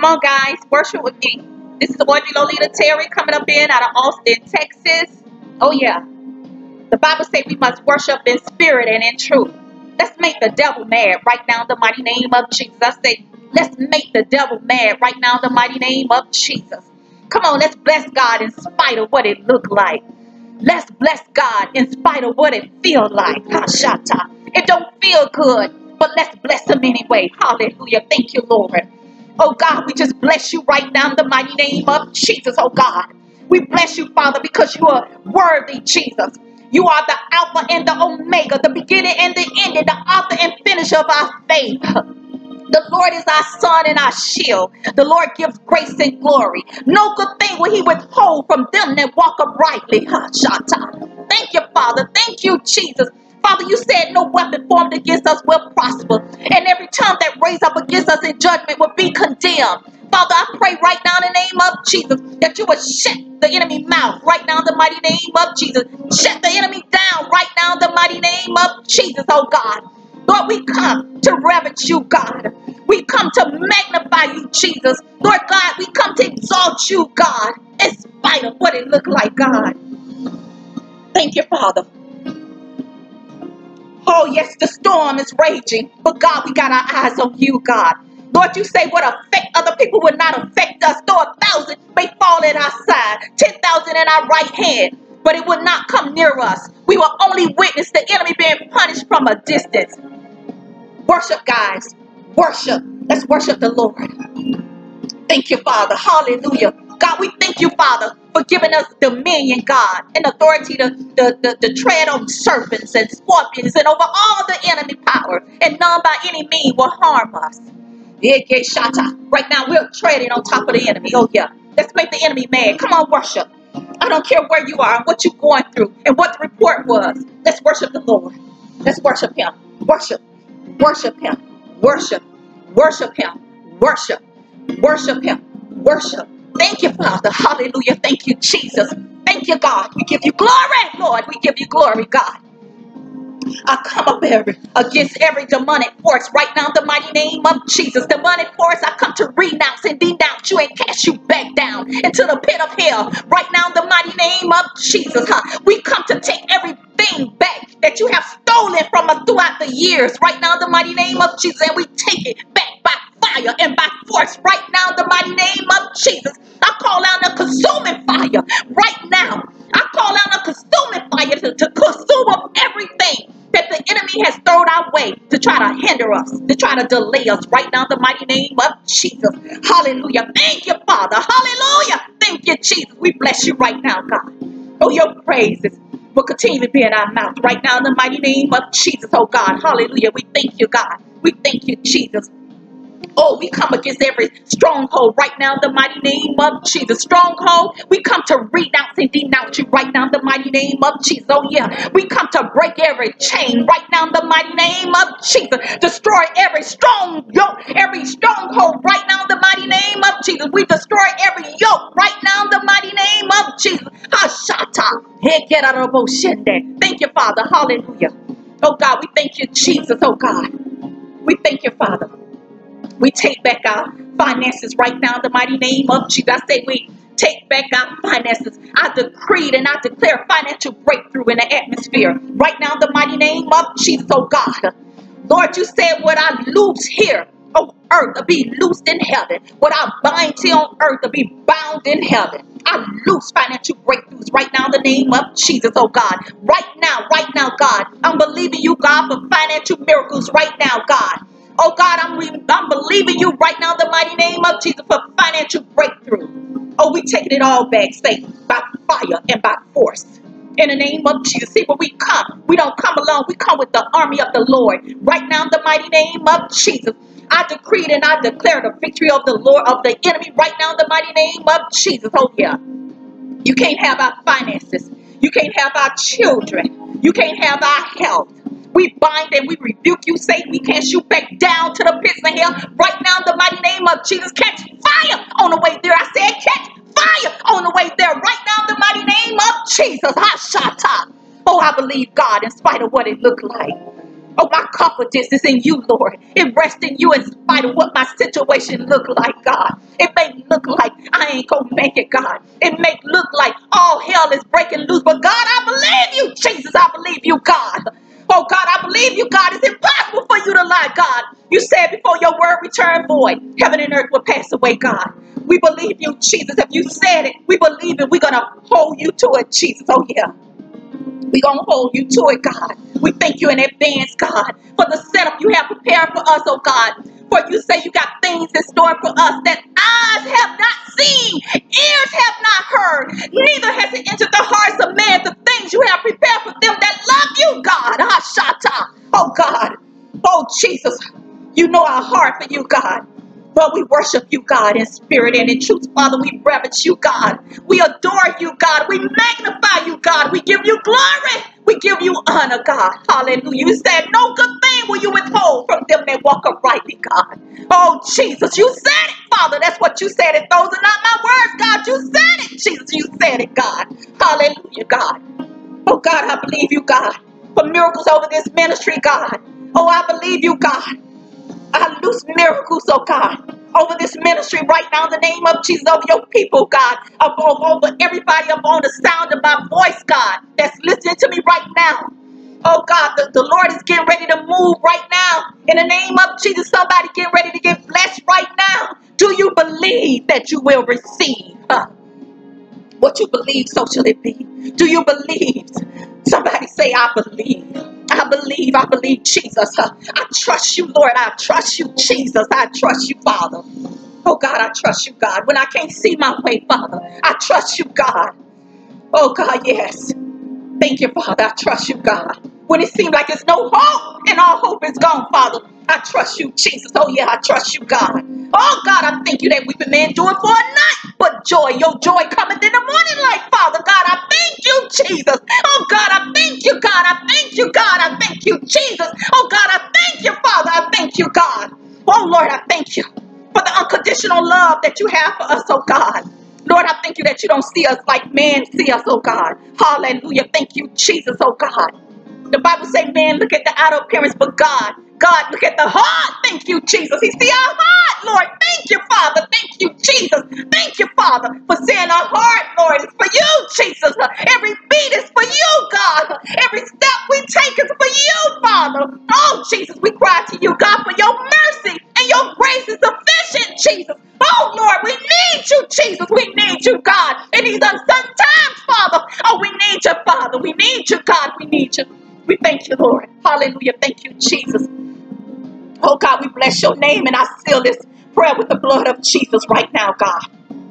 Come on, guys, worship with me. This is Audrey Lolita Terry coming up in out of Austin, Texas. Oh, yeah. The Bible says we must worship in spirit and in truth. Let's make the devil mad right now in the mighty name of Jesus. I say, let's make the devil mad right now in the mighty name of Jesus. Come on, let's bless God in spite of what it looked like. Let's bless God in spite of what it feels like. Hashata. It don't feel good, but let's bless him anyway. Hallelujah. Thank you, Lord. Oh God, we just bless you right now in the mighty name of Jesus, oh God. We bless you, Father, because you are worthy, Jesus. You are the Alpha and the Omega, the beginning and the ending, the author and finisher of our faith. The Lord is our sun and our shield. The Lord gives grace and glory. No good thing will he withhold from them that walk uprightly. Thank you, Father. Thank you, Jesus. Father, you said no weapon formed against us will prosper, and every tongue that raise up against us in judgment will be condemned. Father, I pray right now in the name of Jesus that you would shut the enemy mouth right now in the mighty name of Jesus. Shut the enemy down right now in the mighty name of Jesus, oh God. Lord, we come to reverence you, God. We come to magnify you, Jesus. Lord God, we come to exalt you, God, in spite of what it looked like, God. Thank you, Father. Oh, yes, the storm is raging, but God, we got our eyes on you, God. Lord, you say what affect other people will not affect us. Though a thousand may fall at our side, ten thousand in our right hand, but it will not come near us. We will only witness the enemy being punished from a distance. Worship, guys. Worship. Let's worship the Lord. Thank you, Father. Hallelujah. God, we thank you, Father, for giving us dominion, God, and authority to, to, to, to tread on serpents and scorpions and over all the enemy power, and none by any means will harm us. Right now, we're treading on top of the enemy. Oh, yeah. Let's make the enemy mad. Come on, worship. I don't care where you are what you're going through and what the report was. Let's worship the Lord. Let's worship Him. Worship. Worship Him. Worship. Worship Him. Worship. Worship Him. Worship. Thank you, Father. Hallelujah. Thank you, Jesus. Thank you, God. We give you glory, Lord. We give you glory, God. I come up every, against every demonic force right now in the mighty name of Jesus. Demonic force, I come to renounce and denounce you and cast you back down into the pit of hell right now in the mighty name of Jesus. Huh? We come to take everything back that you have stolen from us throughout the years right now in the mighty name of Jesus and we take it back by fire and by force right now in the mighty name of Jesus. I call out a consuming fire right now. I call out a consuming fire to, to consume up everything that the enemy has thrown our way to try to hinder us, to try to delay us right now in the mighty name of Jesus. Hallelujah. Thank you, Father. Hallelujah. Thank you, Jesus. We bless you right now, God. Oh, your praises will continue to be in our mouth right now in the mighty name of Jesus. Oh, God. Hallelujah. We thank you, God. We thank you, Jesus. Oh, we come against every stronghold right now the mighty name of Jesus. Stronghold, we come to renounce and denounce you right now the mighty name of Jesus. Oh, yeah. We come to break every chain right now in the mighty name of Jesus. Destroy every strong yoke, every stronghold right now the mighty name of Jesus. We destroy every yoke right now in the mighty name of Jesus. Hashata. Thank you, Father. Hallelujah. Oh, God, we thank you, Jesus. Oh, God. We thank you, Father. We take back our finances right now in the mighty name of Jesus. I say we take back our finances. I decreed and I declare financial breakthrough in the atmosphere right now in the mighty name of Jesus, oh God. Lord, you said what I loose here on earth to be loosed in heaven. What I bind here on earth to be bound in heaven. I loose financial breakthroughs right now in the name of Jesus, oh God. Right now, right now, God. I'm believing you, God, for financial miracles right now, God. Oh God, I'm, I'm believing you right now in the mighty name of Jesus for financial breakthrough. Oh, we taking it all back, Satan, by fire and by force. In the name of Jesus. See, when we come, we don't come alone. We come with the army of the Lord. Right now in the mighty name of Jesus. I decree and I declare the victory of the Lord of the enemy right now in the mighty name of Jesus. Oh, yeah. You can't have our finances. You can't have our children. You can't have our health. We bind and we rebuke you, Satan. We cast you back down to the pits of hell. Right now, in the mighty name of Jesus, catch fire on the way there. I said, catch fire on the way there. Right now, in the mighty name of Jesus. Hashata. Oh, I believe God in spite of what it looked like. Oh, my confidence is in you, Lord. It rests in you in spite of what my situation looked like, God. It may look like I ain't gonna make it, God. It may look like all hell is breaking loose, but God, I believe you. Jesus, I believe you, God. Oh God, I believe you, God. It's impossible for you to lie, God. You said before your word return void, heaven and earth will pass away, God. We believe you, Jesus. If you said it, we believe it. We're gonna hold you to it, Jesus. Oh yeah. We're going to hold you to it, God. We thank you in advance, God, for the setup you have prepared for us, oh God. For you say you got things in store for us that eyes have not seen, ears have not heard, neither has it entered the hearts of man the things you have prepared for them that love you, God. Ah, Ashata. Oh God. Oh Jesus. You know our heart for you, God. Lord, we worship you, God, in spirit and in truth. Father, we reverence you, God. We adore you, God. We magnify you, God. We give you glory. We give you honor, God. Hallelujah. You said, No good thing will you withhold from them that walk uprightly, God. Oh, Jesus, you said it, Father. That's what you said. If those are not my words, God, you said it. Jesus, you said it, God. Hallelujah, God. Oh, God, I believe you, God, for miracles over this ministry, God. Oh, I believe you, God. I loose miracles, oh God, over this ministry right now in the name of Jesus, of your people, God, above over everybody up on the sound of my voice, God, that's listening to me right now. Oh God, the, the Lord is getting ready to move right now. In the name of Jesus, somebody get ready to get blessed right now. Do you believe that you will receive? huh? What you believe, so shall it be. Do you believe? Somebody say, I believe. Believe, I believe Jesus. Uh, I trust you, Lord. I trust you, Jesus. I trust you, Father. Oh God, I trust you, God. When I can't see my way, Father, I trust you, God. Oh God, yes. Thank you, Father. I trust you, God. When it seems like there's no hope and all hope is gone, Father, I trust you, Jesus. Oh, yeah, I trust you, God. Oh, God, I thank you that weeping may endure for a night, but joy, your joy cometh in the morning light, Lord, I thank you for the unconditional love that you have for us, oh God. Lord, I thank you that you don't see us like men see us, oh God. Hallelujah. Thank you, Jesus, oh God. The Bible say, man, look at the outer appearance, but God, God, look at the heart. Thank you, Jesus. He see our heart, Lord. Thank you, Father. Thank you, Jesus. Thank you, Father, for seeing our heart, Lord. It's for you, Jesus. Every beat is for you, God. Every step we take is for you, Father. Oh, Jesus, we cry to you, God, for your mercy grace is sufficient, Jesus. Oh, Lord, we need you, Jesus. We need you, God. In these uncertain times, Father. Oh, we need you, Father. We need you, God. We need you. We thank you, Lord. Hallelujah. Thank you, Jesus. Oh, God, we bless your name and I seal this prayer with the blood of Jesus right now, God.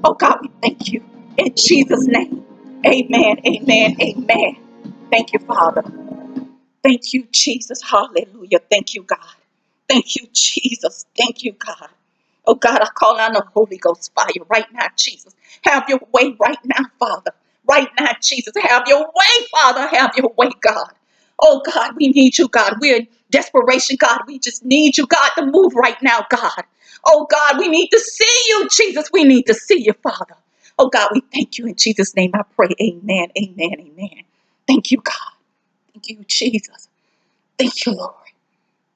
Oh, God, we thank you. In Jesus' name. Amen. Amen. Amen. Thank you, Father. Thank you, Jesus. Hallelujah. Thank you, God. Thank you, Jesus. Thank you, God. Oh, God, I call on the Holy Ghost fire right now, Jesus. Have your way right now, Father. Right now, Jesus. Have your way, Father. Have your way, God. Oh, God, we need you, God. We're in desperation, God. We just need you, God, to move right now, God. Oh, God, we need to see you, Jesus. We need to see you, Father. Oh, God, we thank you in Jesus' name. I pray. Amen. Amen. Amen. Thank you, God. Thank you, Jesus. Thank you, Lord.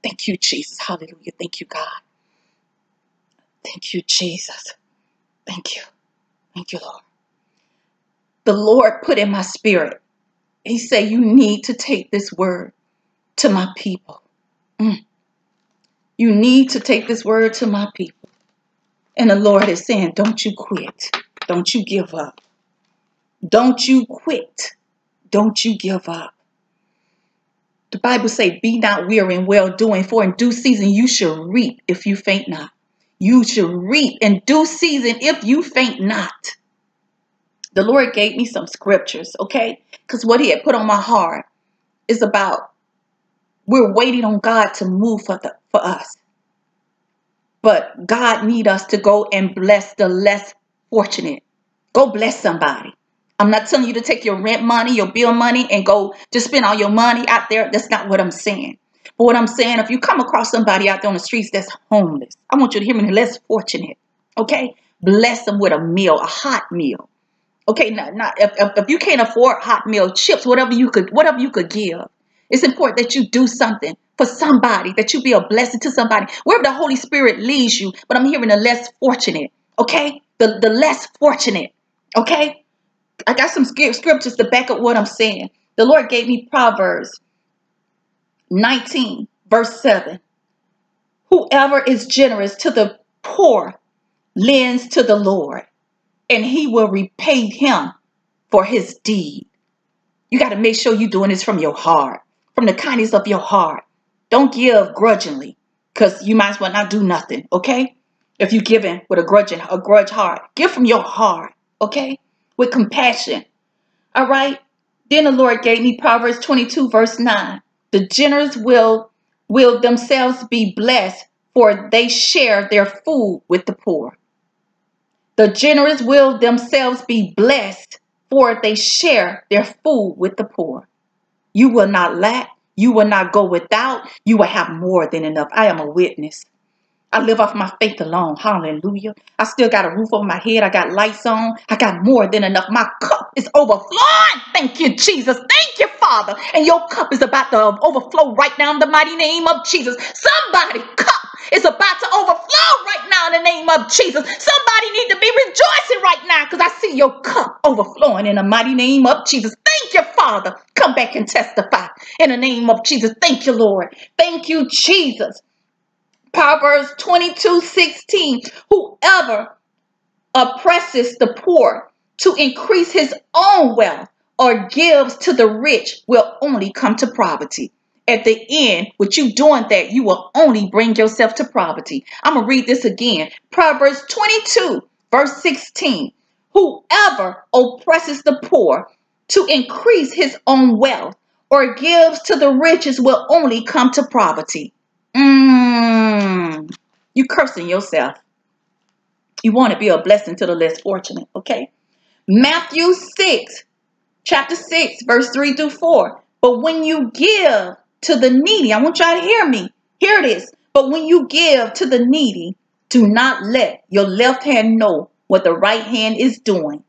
Thank you, Jesus. Hallelujah. Thank you, God. Thank you, Jesus. Thank you. Thank you, Lord. The Lord put in my spirit. He said, You need to take this word to my people. Mm. You need to take this word to my people. And the Lord is saying, Don't you quit. Don't you give up. Don't you quit. Don't you give up. The Bible say, Be not weary in well doing, for in due season you shall reap if you faint not. You shall reap in due season if you faint not. The Lord gave me some scriptures, okay? Because what He had put on my heart is about we're waiting on God to move for the for us. But God need us to go and bless the less fortunate. Go bless somebody. I'm not telling you to take your rent money, your bill money, and go just spend all your money out there. That's not what I'm saying. But what I'm saying, if you come across somebody out there on the streets that's homeless, I want you to hear me less fortunate. Okay? Bless them with a meal, a hot meal. Okay, not, not if, if, you can't afford hot meal, chips, whatever you could, whatever you could give. It's important that you do something for somebody, that you be a blessing to somebody, wherever the Holy Spirit leads you. But I'm hearing the less fortunate. Okay? The, the less fortunate. Okay? I got some scriptures to back up what I'm saying. The Lord gave me Proverbs 19, verse 7. Whoever is generous to the poor lends to the Lord, and he will repay him for his deed. You got to make sure you're doing this from your heart, from the kindness of your heart. Don't give grudgingly, because you might as well not do nothing, okay? If you're giving with a grudge, a grudge heart, give from your heart, okay? With compassion. All right? Then the Lord gave me Proverbs 22, verse 9. The generous will will themselves be blessed, for they share their food with the poor. The generous will themselves be blessed, for they share their food with the poor. You will not lack. You will not go without. You will have more than enough. I am a witness. I live off my faith alone. Hallelujah. I still got a roof over my head. I got lights on. I got more than enough. My cup is overflowing. Thank you, Jesus. Thank you, Father. And your cup is about to overflow right now in the mighty name of Jesus. Somebody cup is about to overflow right now in the name of Jesus. Somebody need to be rejoicing right now because I see your cup overflowing in the mighty name of Jesus. Thank you, Father. Come back and testify in the name of Jesus. Thank you, Lord. Thank you, Jesus. Proverbs 22 16. Whoever oppresses the poor to increase his own wealth or gives to the rich will only come to poverty. At the end, with you doing that, you will only bring yourself to poverty. I'm going to read this again. Proverbs 22, verse 16. Whoever oppresses the poor to increase his own wealth or gives to the riches will only come to poverty. Mm, you cursing yourself. You want to be a blessing to the less fortunate, okay? Matthew 6, chapter 6, verse 3 through 4. But when you give to the needy, I want y'all to hear me. Here it is. But when you give to the needy, do not let your left hand know what the right hand is doing,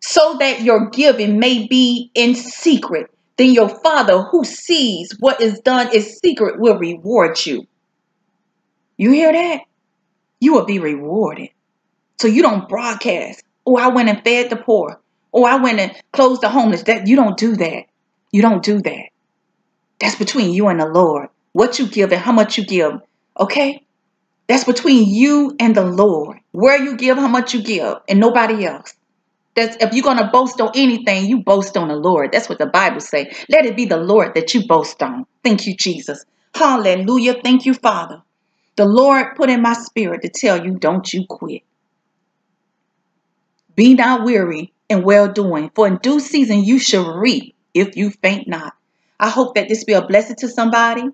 so that your giving may be in secret then your Father who sees what is done in secret will reward you. You hear that? You will be rewarded. So you don't broadcast. Oh, I went and fed the poor. Oh, I went and closed the homeless. That you don't do that. You don't do that. That's between you and the Lord. What you give and how much you give. Okay? That's between you and the Lord. Where you give, how much you give, and nobody else. That's if you're gonna boast on anything, you boast on the Lord. That's what the Bible say. Let it be the Lord that you boast on. Thank you, Jesus. Hallelujah. Thank you, Father. The Lord put in my spirit to tell you, don't you quit. Be not weary in well doing, for in due season you shall reap if you faint not. I hope that this be a blessing to somebody.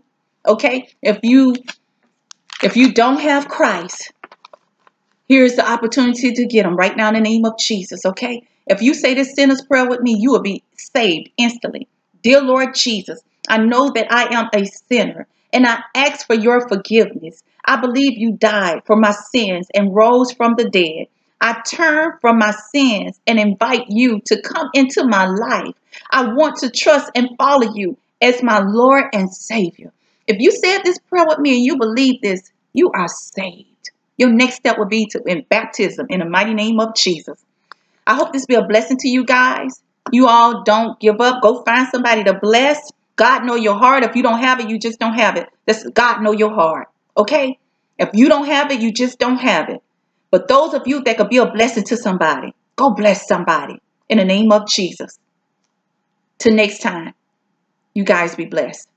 Okay? If you if you don't have Christ, Here's the opportunity to get him right now in the name of Jesus, okay? If you say this sinner's prayer with me, you will be saved instantly. Dear Lord Jesus, I know that I am a sinner and I ask for your forgiveness. I believe you died for my sins and rose from the dead. I turn from my sins and invite you to come into my life. I want to trust and follow you as my Lord and Savior. If you said this prayer with me and you believe this, you are saved. Your next step will be to in baptism in the mighty name of Jesus. I hope this be a blessing to you guys. You all don't give up. Go find somebody to bless. God know your heart. If you don't have it, you just don't have it. This God know your heart. Okay? If you don't have it, you just don't have it. But those of you that could be a blessing to somebody, go bless somebody in the name of Jesus. Till next time, you guys be blessed.